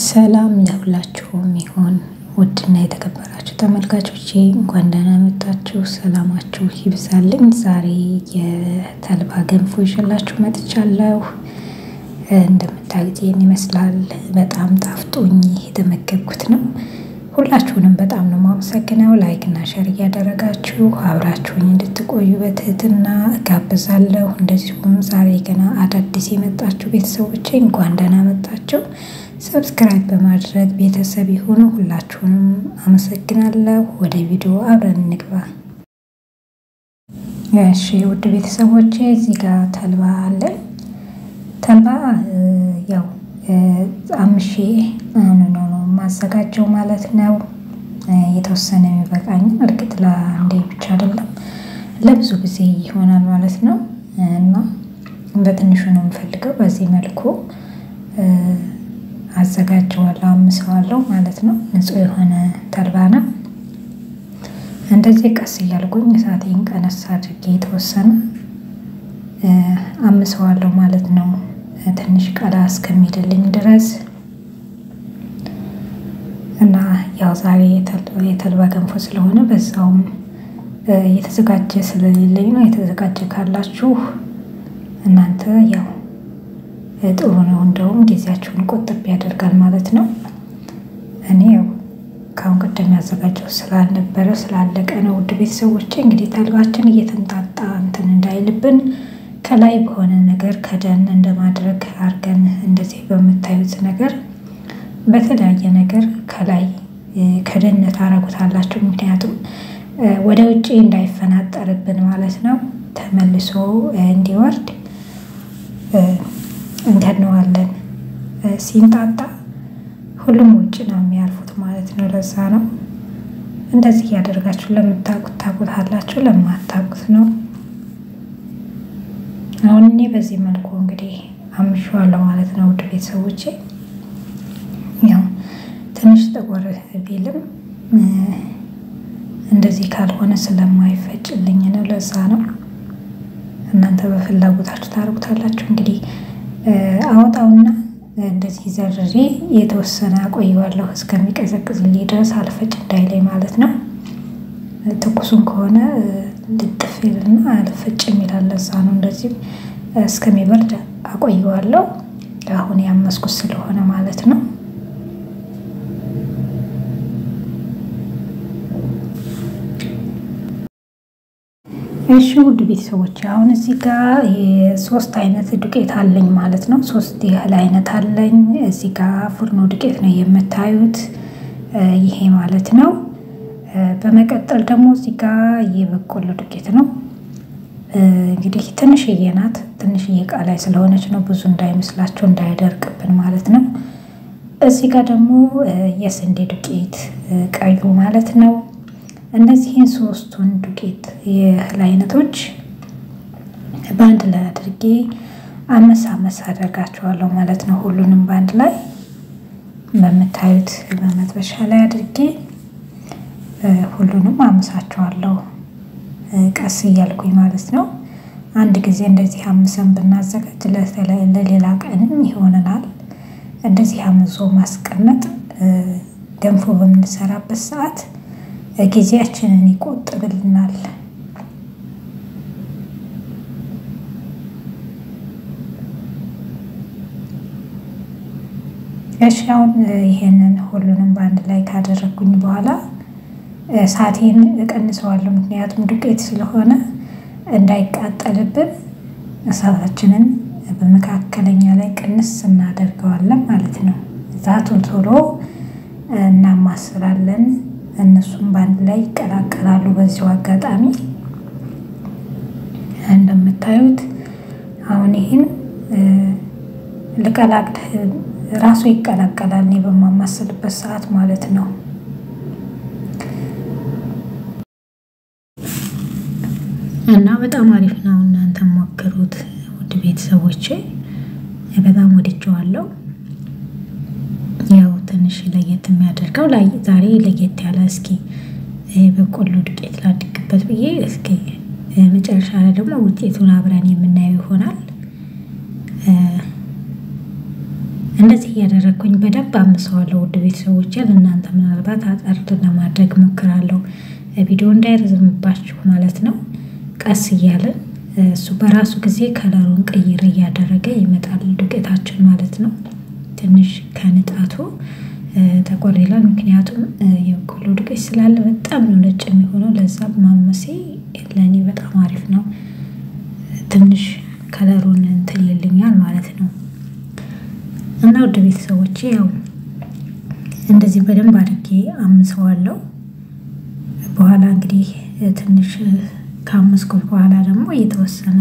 ሰላም ለሁላችሁም ይሁን። ውድና የተከበራችሁ ተመልካቾቼ እንኳን ደህና መጣችሁ። ሰላማችሁ ይብዛልኝ። ዛሬ የተልባ ገንፎ ይዤላችሁ መጥቻለሁ። እንደምታዩት ይህን ይመስላል። በጣም ጣፍጦኝ የተመገብኩት ነው። ሁላችሁንም በጣም ነው የማመሰግነው። like እና share እያደረጋችሁ አብራችሁኝ እንድትቆዩ በትህትና እጋብዛለሁ። እንደዚሁም ዛሬ ገና አዳዲስ የመጣችሁ ቤተሰቦቼ እንኳን ደህና መጣችሁ። subscribe በማድረግ ቤተሰብ የሆኑ ሁላችሁንም አመሰግናለሁ። ወደ ቪዲዮ አብረን እንግባ። እሺ ውድ ቤተሰቦቼ እዚህ ጋር ተልባ አለን። ተልባ ያው አምሼ አሁን ነው የማዘጋጀው ማለት ነው። የተወሰነ የሚበቃኝ እርግጥ ለአንዴ ብቻ አይደለም ለብዙ ጊዜ ይሆናል ማለት ነው እና በትንሹ ነው የምፈልገው። በዚህ መልኩ አዘጋጀዋለሁ፣ አምሰዋለሁ ማለት ነው። ንጹህ የሆነ ተልባ ነው። እንደዚህ ቀስ እያልኩኝ እሳቴን ቀነስ አድርጌ የተወሰነ አምሰዋለሁ ማለት ነው። ትንሽ ቀላ እስከሚድልኝ ድረስ እና ያው ዛሬ የተልባ ገንፎ ስለሆነ በዛውም የተዘጋጀ ስለሌለኝ ነው። የተዘጋጀ ካላችሁ እናንተ ያው ጥሩ ነው። እንደውም ጊዜያችሁን ቆጥብ ያደርጋል ማለት ነው። እኔ ያው ከአሁን ቀደም ያዘጋጀው ስላልነበረ ስላለቀ ነው። ውድ ቤተሰቦቼ እንግዲህ ተልባችን እየተንጣጣ እንትን እንዳይልብን ከላይ በሆነ ነገር ከደን እንደማድረግ አድርገን እንደዚህ በምታዩት ነገር በተለያየ ነገር ከላይ ከደን ታረጉታላችሁ። ምክንያቱም ወደ ውጭ እንዳይፈናጠርብን ማለት ነው። ተመልሶ እንዲወርድ እንከድነዋለን። ሲንጣጣ ሁሉም ውጭ ነው የሚያልፉት ማለት ነው። ለዛ ነው እንደዚህ እያደረጋችሁ ለምታውቁት ታውቁታላችሁ፣ ለማታውቁት ነው። አሁን እኔ በዚህ መልኩ እንግዲህ አምሸዋለሁ ማለት ነው። ውድ ቤተሰቦቼ ያው ትንሽ ጠቆር ቢልም እንደዚህ ካልሆነ ስለማይፈጭልኝ ነው። ለዛ ነው እናንተ በፍላጎታችሁ ታርጉታላችሁ። እንግዲህ አወጣውና እንደዚህ ዘርሬ የተወሰነ አቆየዋለሁ እስከሚቀዘቅዝልኝ ድረስ አልፈጭ እንዳይለኝ ማለት ነው። ትኩሱን ከሆነ ልጥፍ ይልና አልፈጭም ይላል። ለዛ ነው እንደዚህ እስከሚበርድ አቆየዋለሁ። አሁን ያመስኩት ስለሆነ ማለት ነው። እሺ ውድ ቤተሰቦች አሁን እዚህ ጋር ሶስት አይነት ዱቄት አለኝ ማለት ነው። ሶስት ያህል አይነት አለኝ። እዚህ ጋር ፍርኖ ዱቄት ነው የምታዩት ይሄ ማለት ነው። በመቀጠል ደግሞ እዚህ ጋር የበቆሎ ዱቄት ነው። እንግዲህ ትንሽዬ ናት። ትንሽዬ እቃ ላይ ስለሆነች ነው ብዙ እንዳይመስላቸው እንዳይደርቅብን ማለት ነው። እዚህ ጋር ደግሞ የስንዴ ዱቄት ቀዩ ማለት ነው። እነዚህን ሶስቱን ዱቄት የእህል አይነቶች በአንድ ላይ አድርጌ አመሳ አመሳ አደርጋቸዋለሁ ማለት ነው። ሁሉንም በአንድ ላይ በምታዩት በመጥበሻ ላይ አድርጌ ሁሉንም አምሳቸዋለሁ ቀስ እያልኩኝ ማለት ነው። አንድ ጊዜ እንደዚህ አምሰን ብናዘጋጅ ለሌላ ቀንም ይሆነናል። እንደዚህ አምዞ ማስቀመጥ ገንፎ በምንሰራበት ሰዓት ጊዜያችንን ይቆጥብልናል። እሺ አሁን ይሄንን ሁሉንም በአንድ ላይ ካደረግኩኝ በኋላ እሳቴን እቀንሰዋለሁ። ምክንያቱም ዱቄት ስለሆነ እንዳይቃጠልብን እሳታችንን በመካከለኛ ላይ ቅንስ እናደርገዋለን ማለት ነው። እሳቱን ቶሎ እናማስላለን። እነሱም በአንድ ላይ ይቀላቀላሉ። በዚሁ አጋጣሚ እንደምታዩት አሁን ይህን ልቀላቅል ራሱ ይቀላቀላል እኔ በማማስልበት ሰዓት ማለት ነው። እና በጣም አሪፍ ነው። እናንተ ሞክሩት ውድ ቤተሰቦቼ፣ በጣም ወድጀዋለሁ። ያው ትንሽ ለየት የሚያደርገው ዛሬ ለየት ያለ እስኪ በቆሎ ዱቄት ላድግበት ብዬ እስኪ መጨረሻ ላይ ደግሞ ውጤቱን አብረን የምናየው ይሆናል። እንደዚህ እያደረግኩኝ በደንብ አምሰዋለሁ። ውድ ቤተሰቦች እናንተ ምናልባት አጠር ለማድረግ ሞክራለሁ፣ ቪዲዮ እንዳይረዝምባችሁ ማለት ነው። ቀስ እያለን እሱ በራሱ ጊዜ ከለሩን ቅይር እያደረገ ይመጣል ዱቄታችን ማለት ነው። ትንሽ ከንጣቱ ጠቆር ይላል። ምክንያቱም የበቆሎ ዱቄት ስላለ በጣም ነው ነጭ የሚሆነው። ለዛ ማመሴ ለእኔ በጣም አሪፍ ነው። ትንሽ ከለሩን እንትን ይልኛል ማለት ነው። እና ውድ ቤተሰቦቼ ያው እንደዚህ በደንብ አድርጌ አምሰዋለሁ። በኋላ እንግዲህ ትንሽ ከአመስኩት በኋላ ደግሞ እየተወሰነ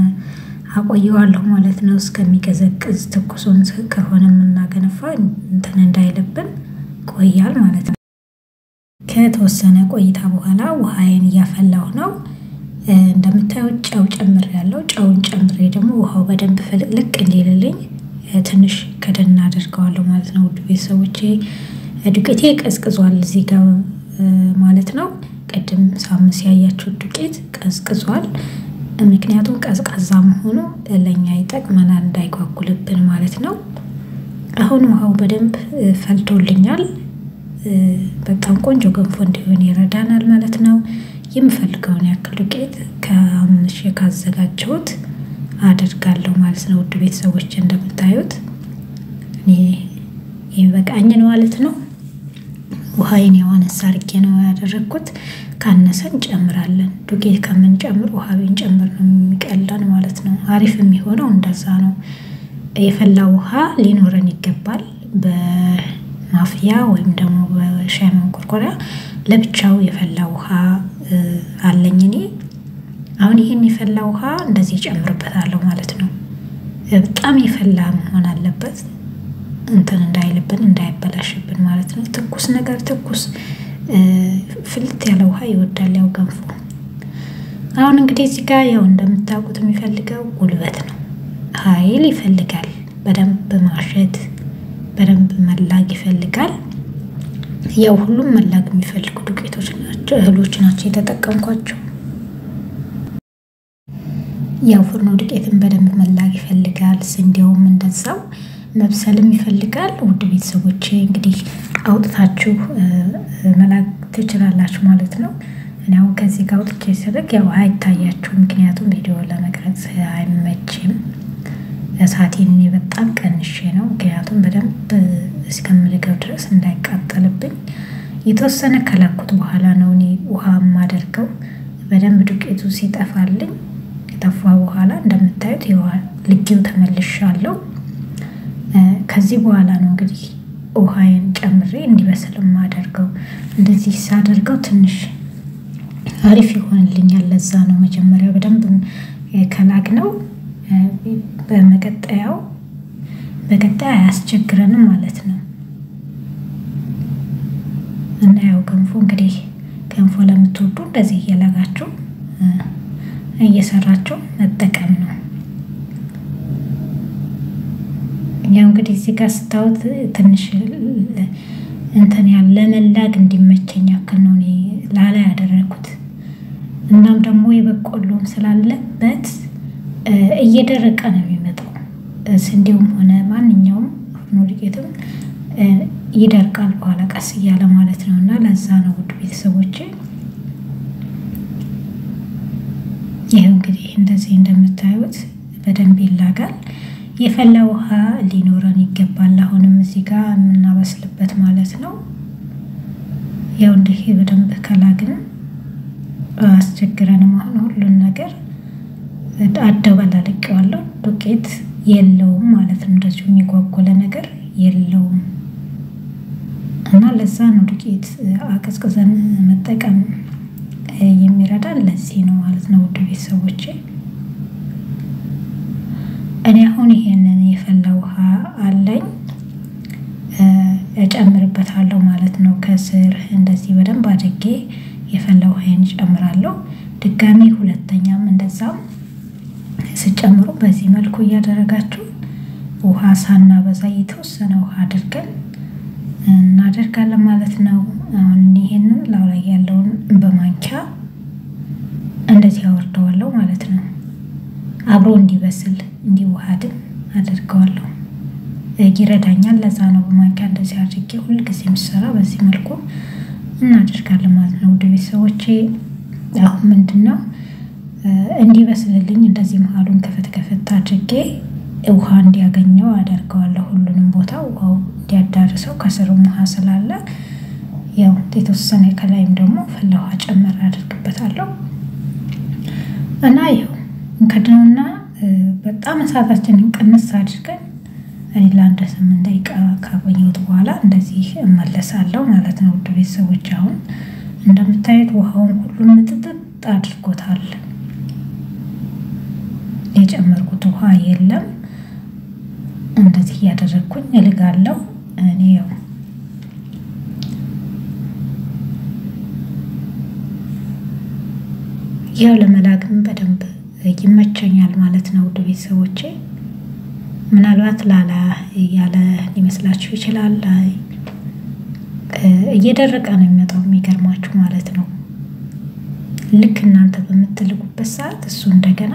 አቆየዋለሁ ማለት ነው እስከሚቀዘቅዝ። ትኩሱን ከሆነ የምናገነፋ እንትን እንዳይልብን ቆያል ማለት ነው። ከተወሰነ ቆይታ በኋላ ውሃዬን እያፈላሁ ነው። እንደምታዩት ጨው ጨምር ያለው ጨውን ጨምሬ ደግሞ ውሃው በደንብ ፍልቅልቅ እንዲልልኝ ትንሽ ከደን አደርገዋለሁ ማለት ነው። ውድ ቤተሰቦቼ ዱቄቴ ቀዝቅዟል እዚህ ጋር ማለት ነው። ቅድም ሳምስ ያያችሁት ዱቄት ቀዝቅዟል። ምክንያቱም ቀዝቃዛ መሆኑ ለእኛ ይጠቅመናል እንዳይጓጉልብን ማለት ነው። አሁን ውሃው በደንብ ፈልቶልኛል። በጣም ቆንጆ ገንፎ እንዲሆን ይረዳናል ማለት ነው። የምፈልገውን ያክል ዱቄት ከአምሽ ካዘጋጀሁት አደርጋለሁ ማለት ነው። ውድ ቤተሰቦች እንደምታዩት እኔ ይበቃኝን ማለት ነው። ውሃዬን የዋነስ አድርጌ ነው ያደረግኩት። ካነሰ እንጨምራለን። ዱቄት ከምንጨምር ውሃ ብንጨምር ነው የሚቀለን ማለት ነው። አሪፍ የሚሆነው እንደዛ ነው። የፈላ ውሃ ሊኖረን ይገባል። በማፍያ ወይም ደግሞ በሻይ ማንቆርቆሪያ ለብቻው የፈላ ውሃ አለኝ እኔ። አሁን ይህን የፈላ ውሃ እንደዚህ እጨምርበታለሁ ማለት ነው። በጣም የፈላ መሆን አለበት እንትን እንዳይልብን እንዳይበላሽብን ማለት ነው። ትኩስ ነገር ትኩስ ፍልት ያለ ውሃ ይወዳል ያው ገንፎ። አሁን እንግዲህ እዚህ ጋር ያው እንደምታውቁት የሚፈልገው ጉልበት ነው፣ ኃይል ይፈልጋል። በደንብ ማሸት፣ በደንብ መላግ ይፈልጋል። ያው ሁሉም መላግ የሚፈልጉ ዱቄቶች ናቸው፣ እህሎች ናቸው የተጠቀምኳቸው። ያው ፍርኖ ዱቄትን በደንብ መላግ ይፈልጋል። ስንዴውም እንደዛው መብሰልም ይፈልጋል። ውድ ቤተሰቦቼ እንግዲህ አውጥታችሁ መላክ ትችላላችሁ ማለት ነው። እኔ አሁን ከዚህ ጋር አውጥቼ ስልክ ያው አይታያችሁ፣ ምክንያቱም ቪዲዮ ለመቅረጽ አይመችም። እሳቴን እኔ በጣም ቀንሼ ነው፣ ምክንያቱም በደንብ እስከምልገው ድረስ እንዳይቃጠልብኝ። የተወሰነ ከላኩት በኋላ ነው እኔ ውሃ የማደርገው። በደንብ ዱቄቱ ሲጠፋልኝ ከጠፋ በኋላ እንደምታዩት ልጌው ተመልሻለሁ። ከዚህ በኋላ ነው እንግዲህ ውሃዬን ጨምሬ እንዲበስል የማደርገው። እንደዚህ ሳደርገው ትንሽ አሪፍ ይሆንልኛል። ለዛ ነው መጀመሪያ በደንብ ከላግ ነው በመቀጠያው በቀጣይ አያስቸግረንም ማለት ነው። እና ያው ገንፎ እንግዲህ ገንፎ ለምትወዱ እንደዚህ እየላጋችሁ እየሰራችሁ መጠቀም ነው። ያው እንግዲህ እዚህ ጋር ስታዩት ትንሽ እንትን ያለ ለመላግ እንዲመቸኝ ያክል ነው እኔ ላላ ያደረኩት። እናም ደግሞ የበቆሎም ስላለበት እየደረቀ ነው የሚመጣው። ስንዴውም ሆነ ማንኛውም ፍርኖ ዱቄትም ይደርቃል በኋላ ቀስ እያለ ማለት ነው። እና ለዛ ነው ውድ ቤተሰቦቼ ይኸው እንግዲህ እንደዚህ እንደምታዩት በደንብ ይላጋል። የፈላ ውሃ ሊኖረን ይገባል። አሁንም እዚህ ጋር የምናበስልበት ማለት ነው። ያው እንዲህ በደንብ ከላግን አስቸግረንም አሁን ሁሉን ነገር አደባላልቄዋለሁ። ዱቄት የለውም ማለት ነው። እንደዚሁ የሚጓጎለ ነገር የለውም እና ለዛ ነው ዱቄት አቀዝቅዘን መጠቀም የሚረዳን ለዚህ ነው ማለት ነው። ውድ ቤተሰቦቼ እኔ አሁን ይሄንን የፈላ ውሃ አለኝ እጨምርበታለሁ ማለት ነው። ከስር እንደዚህ በደንብ አድርጌ የፈላ ውሃዬን እጨምራለሁ። ድጋሚ ሁለተኛም እንደዛም ስጨምሩ በዚህ መልኩ እያደረጋችሁ ውሃ ሳናበዛ የተወሰነ ውሃ አድርገን እናደርጋለን ማለት ነው። አሁን ይሄንን ላው ላይ ያለውን በማንኪያ እንደዚህ አወርደዋለሁ ማለት ነው። አብሮ እንዲበስል እንዲዋሃድም አደርገዋለሁ። ይረዳኛል። ለዛ ነው በማንኪያ እንደዚህ አድርጌ ሁልጊዜ የምሰራ በዚህ መልኩ እናደርጋለን ማለት ነው። ውድ ቤተሰቦቼ አሁን ምንድን ነው እንዲበስልልኝ እንደዚህ መሀሉን ከፈት ከፈት አድርጌ ውሃ እንዲያገኘው አደርገዋለሁ። ሁሉንም ቦታ ውሃው እንዲያዳርሰው ከስሩም ውሃ ስላለ ያው የተወሰነ ከላይም ደግሞ ፈላ ውሃ ጨመር አደርግበታለሁ እና ይኸው እንከድነውና በጣም እሳታችንን ቅንስ አድርገን እኔ ለአንድ ስምንት ደቂቃ ካቆየሁት በኋላ እንደዚህ እመለሳለሁ ማለት ነው። ውድ ቤተሰቦች አሁን እንደምታዩት ውሃውን ሁሉም ምጥጥጥ አድርጎታል። የጨመርኩት ውሃ የለም። እንደዚህ እያደረግኩኝ እልጋለሁ። እኔ ያው ያው ለመላግም በደንብ ይመቸኛል ማለት ነው። ውድ ቤተሰቦቼ ምናልባት ላላ ያለ ሊመስላችሁ ይችላል። እየደረቀ ነው የሚመጣው የሚገርማችሁ ማለት ነው። ልክ እናንተ በምትልጉበት ሰዓት እሱ እንደገና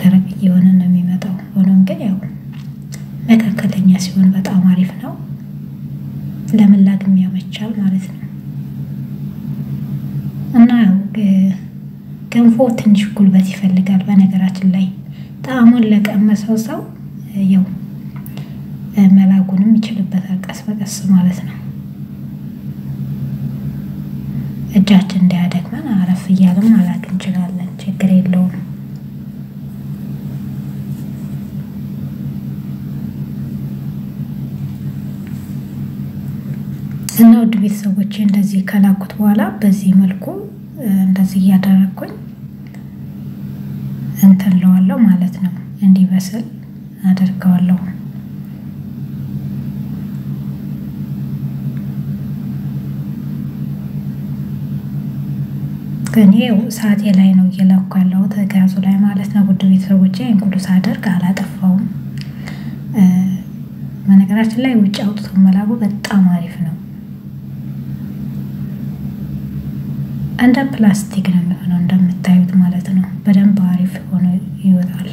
ደረቅ እየሆነ ነው የሚመጣው። ሆኖም ግን ያው መካከለኛ ሲሆን በጣም አሪፍ ነው፣ ለመላግም ያመቻል ማለት ነው። እና ገንፎ ትንሽ ጉልበት ይፈልጋል። በነገራችን ላይ ጣዕሙን ለቀመሰው ሰው ያው መላጉንም ይችልበታል ቀስ በቀስ ማለት ነው። እጃችን እንዳያደክመን አረፍ እያለም ማላግ እንችላለን፣ ችግር የለውም። እና ውድ ቤተሰቦቼ እንደዚህ ከላኩት በኋላ በዚህ መልኩ እንደዚህ እያደረግኩኝ እንትንለዋለሁ ማለት ነው። እንዲበስል አደርገዋለሁ። ይኸው ሰዓቴ ላይ ነው እየላኩ ያለሁት ጋዙ ላይ ማለት ነው። ውድ ቤተሰቦቼ እንኩሉ ሳደርግ አላጠፋውም። በነገራችን ላይ ውጭ አውጥቶ መላጉ በጣም አሪፍ ነው። እንደ ፕላስቲክ ነው የሚሆነው እንደምታዩት ማለት ነው። በደንብ አሪፍ ሆኖ ይወጣል።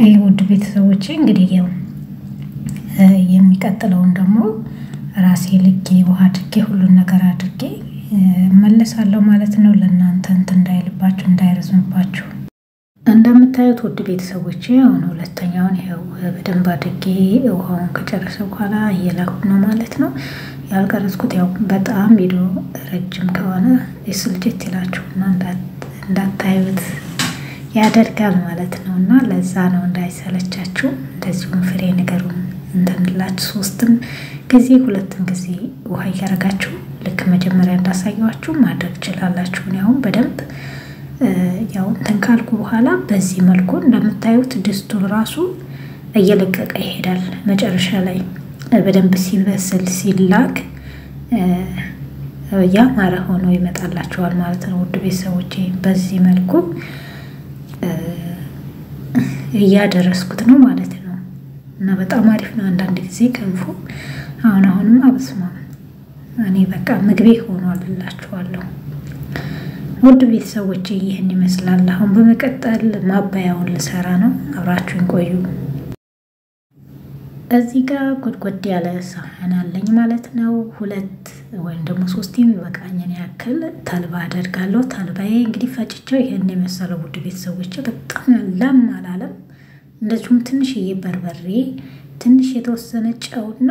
ይህ ውድ ቤተሰቦቼ እንግዲህ ያው የሚቀጥለውን ደግሞ ራሴ ልጌ ውሃ አድርጌ ሁሉን ነገር አድርጌ እመለሳለሁ ማለት ነው። ለእናንተ እንትን እንዳይልባችሁ እንዳይረዝምባችሁ እንደምታዩት ውድ ቤተሰቦቼ አሁን ሁለተኛውን ይኸው በደንብ አድርጌ ውሃውን ከጨረሰ በኋላ እየላኩ ነው ማለት ነው። ያልቀረጽኩት ያው በጣም ቪዲዮ ረጅም ከሆነ ስልችት ይላችሁና እንዳታዩት ያደርጋል ማለት ነው። እና ለዛ ነው እንዳይሰለቻችሁ። እንደዚሁም ፍሬ ነገሩን እንትንላችሁ ሶስትም ጊዜ ሁለትም ጊዜ ውሃ እያረጋችሁ ልክ መጀመሪያ እንዳሳየኋችሁ ማድረግ ትችላላችሁ። አሁን በደንብ ያው እንትን ካልኩ በኋላ በዚህ መልኩ እንደምታዩት ድስቱን ራሱ እየለቀቀ ይሄዳል። መጨረሻ ላይ በደንብ ሲበስል ሲላግ ያማረ ሆኖ ይመጣላችኋል ማለት ነው። ውድ ቤተሰቦቼ በዚህ መልኩ እያደረስኩት ነው ማለት ነው እና በጣም አሪፍ ነው። አንዳንድ ጊዜ ገንፎ አሁን አሁንም አበስማም እኔ በቃ ምግቤ ሆኗል እላችኋለሁ። ውድ ቤተሰቦች ይህን ይመስላል። አሁን በመቀጠል ማባያውን ልሰራ ነው። አብራችሁን ቆዩ። እዚህ ጋር ጎድጎድ ያለ ሳህን አለኝ ማለት ነው። ሁለት ወይም ደግሞ ሶስት የሚበቃኝን ያክል ተልባ አደርጋለሁ። ተልባዬ እንግዲህ ፈጭቸው ይህን የመሰለው ውድ ቤተሰቦች በጣም ለም አላለም። እንደዚሁም ትንሽዬ በርበሬ፣ ትንሽ የተወሰነ ጨውና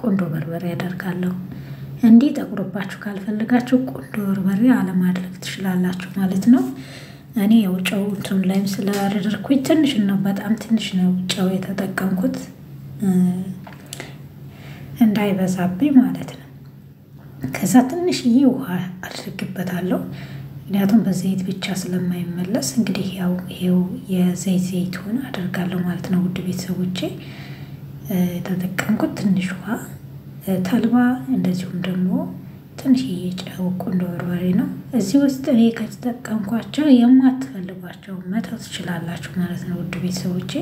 ቆንዶ በርበሬ አደርጋለሁ። እንዲህ ጠቁርባችሁ ካልፈለጋችሁ ቆንዶ በርበሬ አለማድረግ ትችላላችሁ ማለት ነው። እኔ ያው ጨው እንትኑ ላይም ስላደረግኩኝ ትንሽ ነው፣ በጣም ትንሽ ነው ጨው የተጠቀምኩት እንዳይበዛብኝ ማለት ነው። ከዛ ትንሽዬ ውሃ አድርግበታለሁ፣ ምክንያቱም በዘይት ብቻ ስለማይመለስ እንግዲህ ያው ይሄው የዘይት ዘይቱን አደርጋለሁ ማለት ነው። ውድ ቤተሰቦቼ የተጠቀምኩት ትንሽ ውሃ ተልባ እንደዚሁም ደግሞ ትንሽዬ ጨው፣ ቆንዶ በርበሬ ነው። እዚህ ውስጥ እኔ ከተጠቀምኳቸው የማትፈልጓቸው መተው ትችላላችሁ ማለት ነው። ውድ ቤተሰቦቼ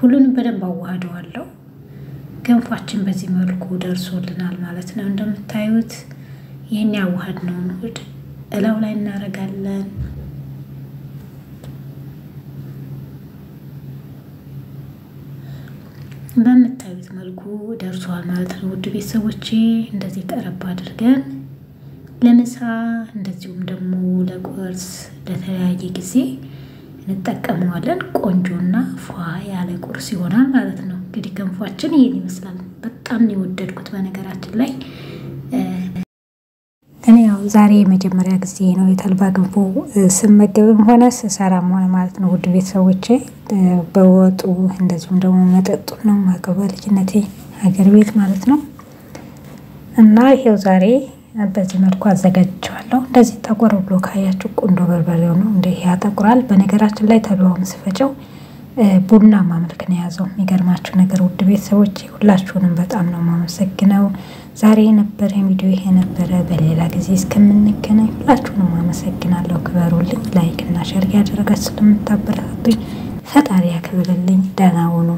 ሁሉንም በደንብ አዋህደዋለሁ። ገንፏችን በዚህ መልኩ ደርሶልናል ማለት ነው። እንደምታዩት ይህን ያዋሃድነውን ውህድ እላው ላይ እናደርጋለን። በምታዩት መልኩ ደርሷል ማለት ነው። ውድ ቤተሰቦቼ እንደዚህ ቀረብ አድርገን ለምሳ እንደዚሁም ደግሞ ለቁርስ ለተለያየ ጊዜ እንጠቀመዋለን። ቆንጆና ፏ ያለ ቁርስ ይሆናል ማለት ነው። እንግዲህ ገንፏችን ይህን ይመስላል። በጣም የወደድኩት በነገራችን ላይ ዛሬ የመጀመሪያ ጊዜ ነው የተልባ ገንፎ ስመገብም ሆነ ስሰራም ሆነ ማለት ነው። ውድ ቤተሰቦቼ በወጡ እንደዚሁም ደግሞ መጠጡ ነው የማውቀው በልጅነቴ ሀገር ቤት ማለት ነው። እና ይሄው ዛሬ በዚህ መልኩ አዘጋጅቸዋለሁ። እንደዚህ ጠቆር ብሎ ካያችሁ ቁንዶ በርበሬው ነው እንደ ያጠቁራል። በነገራችን ላይ ተልባውን ስፈጨው ቡናማ መልክ ነው የያዘው። የሚገርማችሁ ነገር ውድ ቤተሰቦች ሁላችሁንም በጣም ነው የማመሰግነው። ዛሬ የነበረ ቪዲዮ ይሄ ነበረ። በሌላ ጊዜ እስከምንገናኝ ሁላችሁንም አመሰግናለሁ። ክበሩልኝ። like እና share ያደረጋችሁ ስለምታበረታቱኝ ፈጣሪ ያክብርልኝ። ደህና ሁኑ።